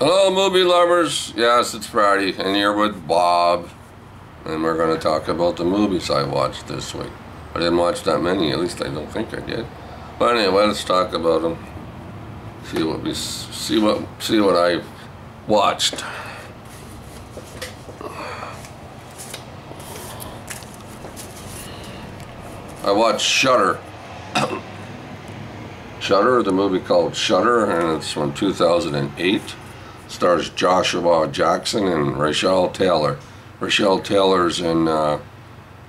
Hello, movie lovers. Yes, it's Friday, and here with Bob. And we're going to talk about the movies I watched this week. I didn't watch that many, at least I don't think I did. But anyway, let's talk about them. See what we see what see what I watched. I watched Shutter. Shutter, the movie called Shutter, and it's from 2008. Stars Joshua Jackson and Rachael Taylor. Rachael Taylor's in uh,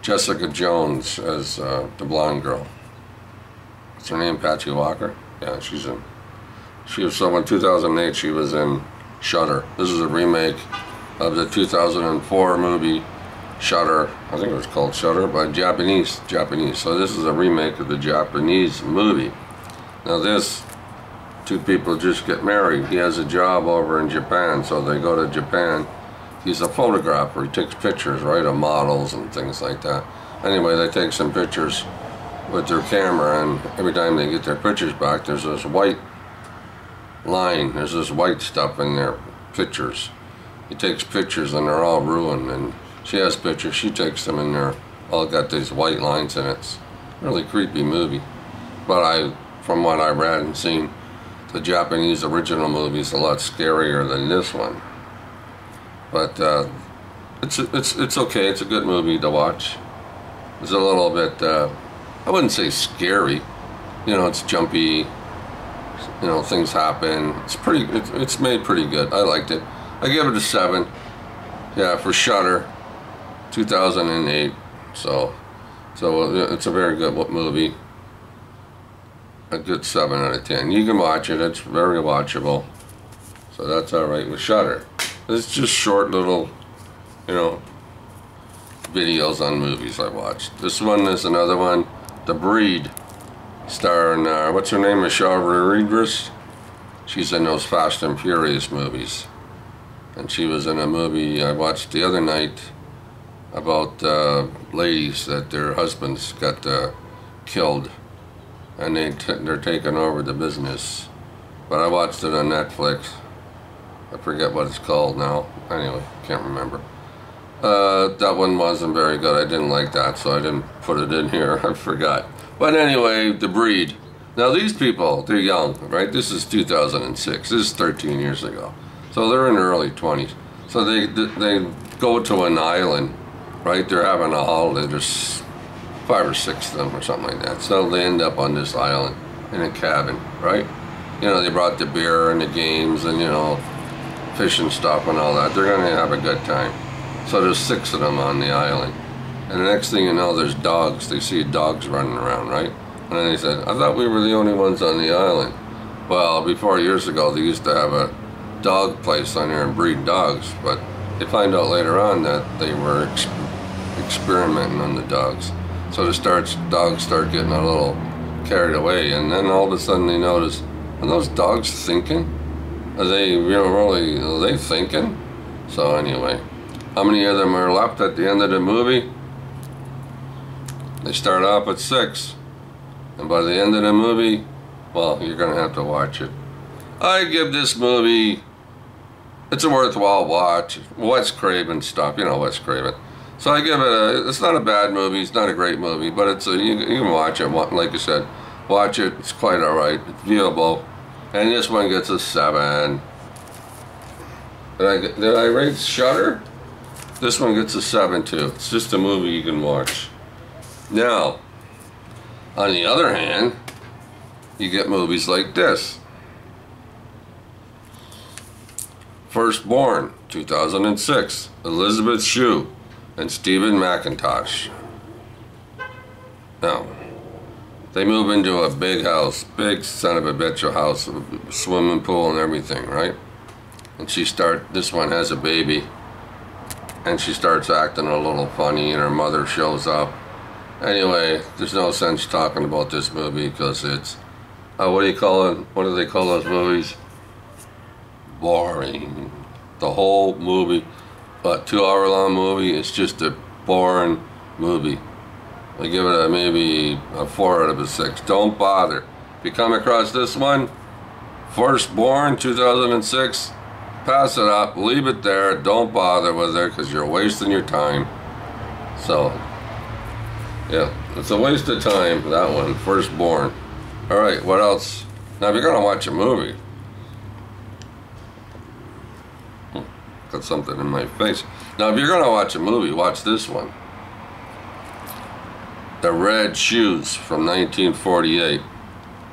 Jessica Jones as uh, the blonde girl. What's her name? Patty Walker? Yeah, she's in. She was so in 2008. She was in Shutter. This is a remake of the 2004 movie Shutter. I think it was called Shutter, but Japanese. Japanese. So this is a remake of the Japanese movie. Now this, two people just get married. He has a job over in Japan, so they go to Japan. He's a photographer. He takes pictures, right, of models and things like that. Anyway, they take some pictures with their camera, and every time they get their pictures back, there's this white line. There's this white stuff in their pictures. He takes pictures, and they're all ruined. And she has pictures. She takes them, and they're all got these white lines in it. It's really creepy movie. But I from what I've read and seen, the Japanese original movie is a lot scarier than this one. But uh, it's it's it's okay. It's a good movie to watch. It's a little bit uh, I wouldn't say scary. You know, it's jumpy. You know, things happen. It's pretty. It's, it's made pretty good. I liked it. I give it a seven. Yeah, for Shutter, 2008. So, so uh, it's a very good movie a good 7 out of 10. You can watch it, it's very watchable. So that's alright with Shutter. It's just short little, you know, videos on movies I watched. This one is another one, The Breed, starring, uh, what's her name, Michelle Rodriguez? She's in those Fast and Furious movies. And she was in a movie I watched the other night about uh, ladies that their husbands got uh, killed and they they're taking over the business. But I watched it on Netflix. I forget what it's called now. Anyway, can't remember. Uh, that one wasn't very good. I didn't like that, so I didn't put it in here. I forgot. But anyway, The Breed. Now these people, they're young, right? This is 2006. This is 13 years ago. So they're in their early 20s. So they they go to an island, right? They're having a holiday. There's five or six of them or something like that. So they end up on this island in a cabin, right? You know, they brought the beer and the games and, you know, fishing stuff and all that. They're going to have a good time. So there's six of them on the island. And the next thing you know, there's dogs. They see dogs running around, right? And then they said, I thought we were the only ones on the island. Well, before years ago, they used to have a dog place on there and breed dogs, but they find out later on that they were ex experimenting on the dogs. So the starts, dogs start getting a little carried away, and then all of a sudden they notice, are those dogs thinking? Are they really, are they thinking? So anyway, how many of them are left at the end of the movie? They start off at six, and by the end of the movie, well, you're gonna have to watch it. I give this movie, it's a worthwhile watch. Wes Craven stuff, you know Wes Craven. So I give it a, it's not a bad movie, it's not a great movie, but it's a, you, you can watch it, like I said, watch it, it's quite alright, it's viewable. And this one gets a 7. Did I, did I rate Shutter? This one gets a 7 too. It's just a movie you can watch. Now, on the other hand, you get movies like this. Firstborn, 2006, Elisabeth Shue and Steven Mackintosh. Now, they move into a big house, big son of a bitch a house, swimming pool and everything, right? And she start, this one has a baby, and she starts acting a little funny, and her mother shows up. Anyway, there's no sense talking about this movie because it's, uh, what do you call it? What do they call those movies? Boring. The whole movie a two hour long movie. It's just a boring movie. I give it a maybe a four out of a six. Don't bother. If you come across this one, Firstborn 2006, pass it up, leave it there, don't bother with it because you're wasting your time. So, yeah, it's a waste of time, that one, Firstborn. All right, what else? Now, if you're going to watch a movie, got something in my face. Now, if you're going to watch a movie, watch this one. The Red Shoes from 1948.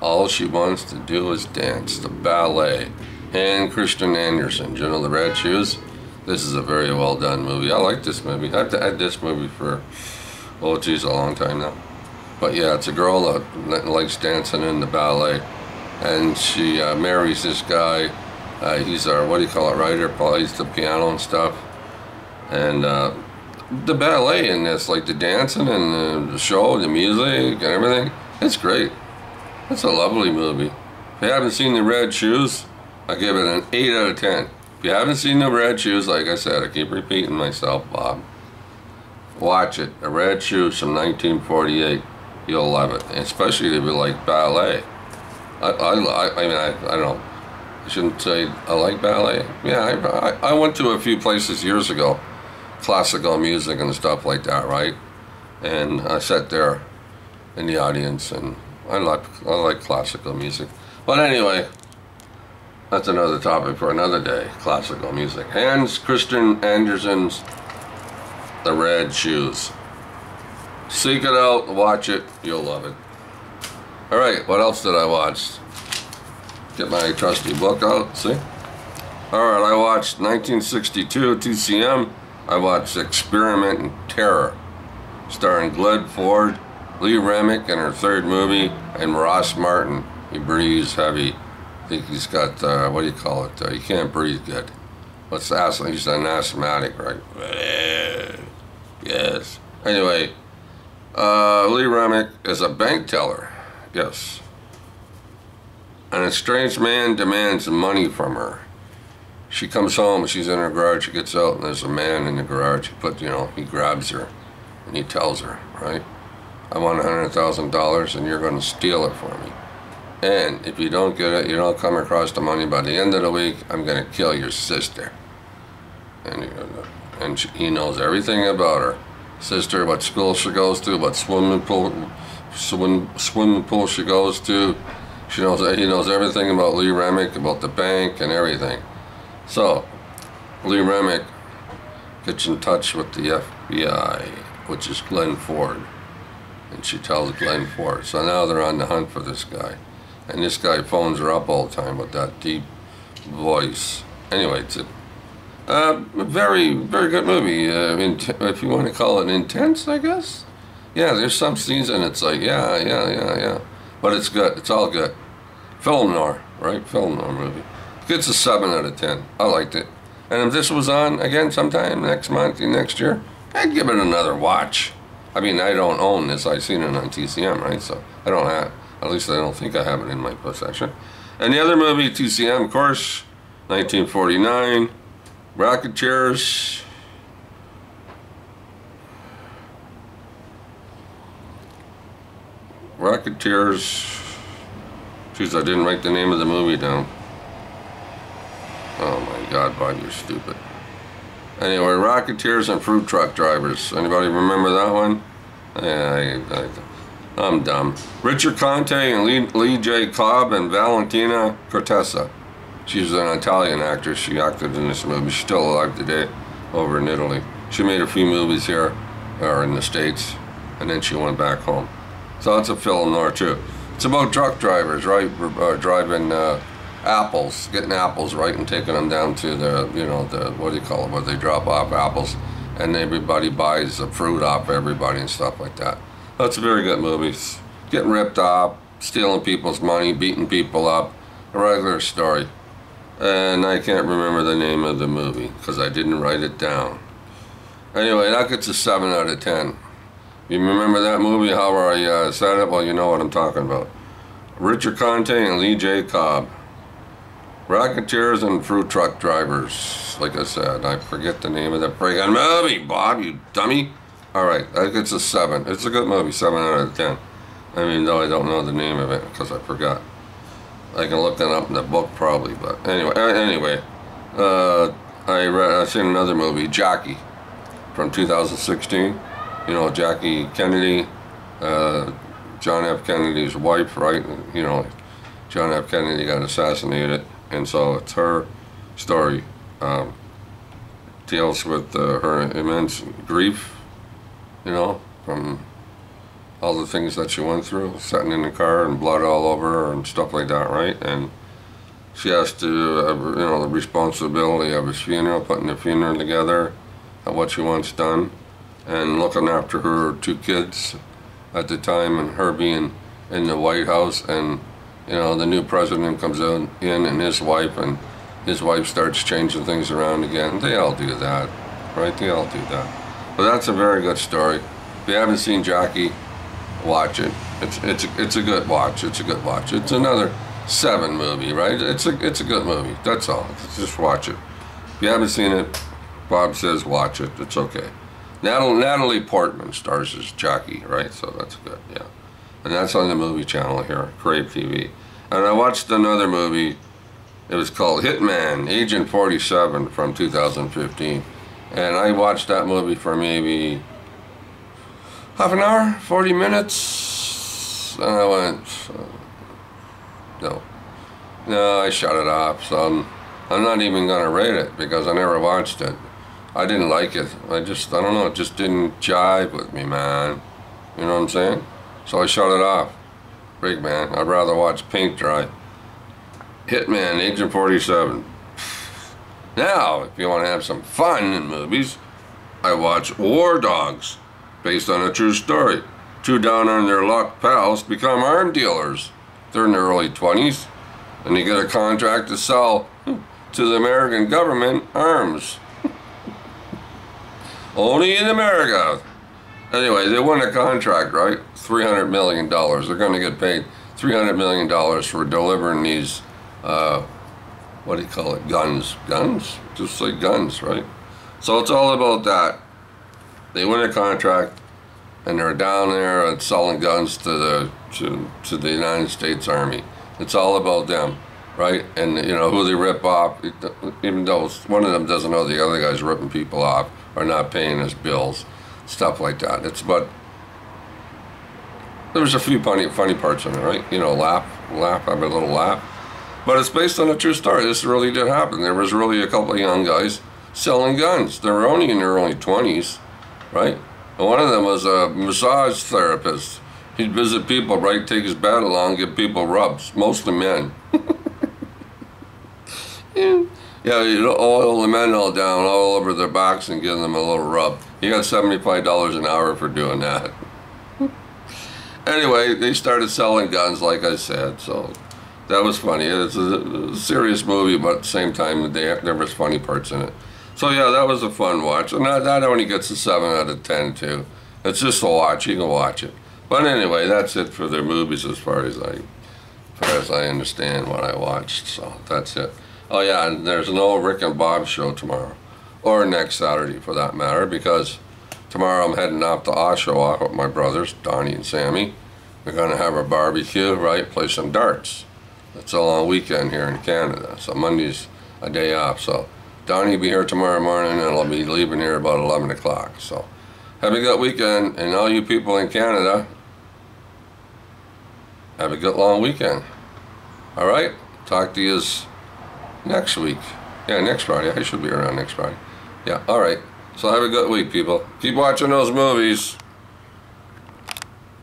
All she wants to do is dance, the ballet. And Christian Andersen, you know, The Red Shoes? This is a very well done movie. I like this movie. I've had this movie for, oh geez, a long time now. But yeah, it's a girl that likes dancing in the ballet. And she uh, marries this guy. Uh, he's a, what do you call it, writer, plays the piano and stuff. And uh, the ballet in this, like the dancing and the show, the music and everything, it's great. It's a lovely movie. If you haven't seen The Red Shoes, I give it an 8 out of 10. If you haven't seen The Red Shoes, like I said, I keep repeating myself, Bob. Watch it. The Red Shoes from 1948. You'll love it, especially if you like ballet. I, I, I, I mean, I, I don't know. I shouldn't say I like ballet. Yeah, I, I, I went to a few places years ago, classical music and stuff like that, right? And I sat there in the audience and I like I like classical music. But anyway, that's another topic for another day. Classical music. Hans Christian Andersen's The Red Shoes. Seek it out, watch it, you'll love it. All right, what else did I watch? Get my trusty book out, see? All right, I watched 1962 TCM. I watched Experiment in Terror, starring Glenn Ford, Lee Remick in her third movie, and Ross Martin. He breathes heavy. I think he's got, uh, what do you call it? Uh, he can't breathe good. What's asthma? He's an asthmatic, right? Yes. Anyway, uh, Lee Remick is a bank teller. Yes. An estranged man demands money from her. She comes home, she's in her garage, she gets out, and there's a man in the garage. He put, you know, he grabs her, and he tells her, right? I want $100,000 and you're going to steal it for me. And if you don't get it, you don't come across the money by the end of the week, I'm going to kill your sister. And, he, and she, he knows everything about her. Sister, what school she goes to, what swimming pool, swim, swimming pool she goes to. She knows, he knows everything about Lee Remick, about the bank and everything. So, Lee Remick gets in touch with the FBI, which is Glenn Ford and she tells Glenn Ford. So now they're on the hunt for this guy. And this guy phones her up all the time with that deep voice. Anyway, it's a, uh, very, very good movie. Uh, if you want to call it intense, I guess. Yeah, there's some scenes and it's like, yeah, yeah, yeah, yeah. But it's good. It's all good. Film noir, right? Film noir movie. Gets a 7 out of 10. I liked it. And if this was on again sometime next month, next year, I'd give it another watch. I mean, I don't own this. I've seen it on TCM, right? So I don't have, at least I don't think I have it in my possession. And the other movie, TCM, of course, 1949, Rocketeers. Rocketeers. Jeez, I didn't write the name of the movie down. Oh my God, Bob, you're stupid. Anyway, Rocketeers and Fruit Truck Drivers. Anybody remember that one? Yeah, I, am dumb. Richard Conte and Lee, Lee J. Cobb and Valentina Cortese. She's an Italian actress. She acted in this movie. She's still alive today over in Italy. She made a few movies here, or in the States, and then she went back home. So it's a film noir too. It's about truck drivers, right? Uh, driving uh, apples, getting apples right and taking them down to the, you know, the, what do you call it, where they drop off apples and everybody buys the fruit off everybody and stuff like that. That's a very good movie. Getting ripped off, stealing people's money, beating people up, a regular story. And I can't remember the name of the movie because I didn't write it down. Anyway, that gets a 7 out of 10. You remember that movie, how I uh, said it? Well, you know what I'm talking about. Richard Conte and Lee J. Cobb. Rocketeers and fruit truck drivers. Like I said, I forget the name of that friggin' movie, Bob, you dummy. Alright, gets a 7. It's a good movie, 7 out of 10. I mean, though I don't know the name of it because I forgot. I can look that up in the book probably, but anyway, anyway, Uh, I read, I seen another movie, Jackie, from 2016. You know, Jackie Kennedy, uh, John F. Kennedy's wife, right? You know, John F. Kennedy got assassinated, and so it's her story. Um, deals with uh, her immense grief, you know, from all the things that she went through, sitting in the car and blood all over her and stuff like that, right? And she has to, have, you know, the responsibility of his funeral, putting the funeral together, and what she wants done, and looking after her two kids at the time, and her being in the White House, and you know, the new president comes in, and his wife, and his wife starts changing things around again. They all do that, right? They all do that. But that's a very good story. If you haven't seen Jackie, watch it. It's it's it's a good watch. It's a good watch. It's another seven movie, right? It's a it's a good movie. That's all. Just watch it. If you haven't seen it, Bob says watch it. It's okay. Natalie, Natalie Portman stars as Jackie, right? So that's good. Yeah, and that's on the movie channel here, Crave TV. And I watched another movie. It was called Hitman, Agent 47 from 2015. And I watched that movie for maybe half an hour, 40 minutes, and I went, uh, no. No, I shut it off, so I'm, I'm not even going to rate it because I never watched it. I didn't like it. I just, I don't know, it just didn't jive with me, man. You know what I'm saying? So I shut it off. Big man, I'd rather watch paint dry. Hitman, Agent 47. Now, if you want to have some fun in movies, I watch War Dogs based on a true story. Two down on their luck pals become arm dealers. They're in their early 20s, and they get a contract to sell to the American government arms. Only in America. Anyway, they won a contract, right? $300 million. They're going to get paid $300 million for delivering these, uh, what do you call it, guns. Guns? Just say guns, right? So it's all about that they win a contract and they're down there and selling guns to the to, to the United States Army. It's all about them, right? And you know who they rip off, even though one of them doesn't know the other guy's ripping people off or not paying his bills, stuff like that. It's but there's a few funny funny parts in it, right? You know, laugh, laugh, have a little laugh. But it's based on a true story. This really did happen. There was really a couple of young guys selling guns. They were only in their early 20s right? And one of them was a massage therapist. He'd visit people, right? Take his bat along, give people rubs, mostly men. yeah, you oil the men all down all over their backs and give them a little rub. You got $75 an hour for doing that. anyway, they started selling guns, like I said, so that was funny. It's a, serious movie, but at the same time, there was funny parts in it. So yeah, that was a fun watch, and that, that only gets a seven out of ten too. It's just a watch; you can watch it. But anyway, that's it for their movies as far as I, as far as I understand what I watched. So that's it. Oh yeah, and there's no Rick and Bob show tomorrow, or next Saturday for that matter, because tomorrow I'm heading off to Oshawa with my brothers, Donnie and Sammy. We're gonna have a barbecue, right? Play some darts. It's a long weekend here in Canada, so Monday's a day off. So Donnie will be here tomorrow morning and I'll be leaving here about 11 o'clock. So have a good weekend and all you people in Canada, have a good long weekend. All right? Talk to you next week. Yeah, next Friday. I should be around next Friday. Yeah, all right. So have a good week, people. Keep watching those movies.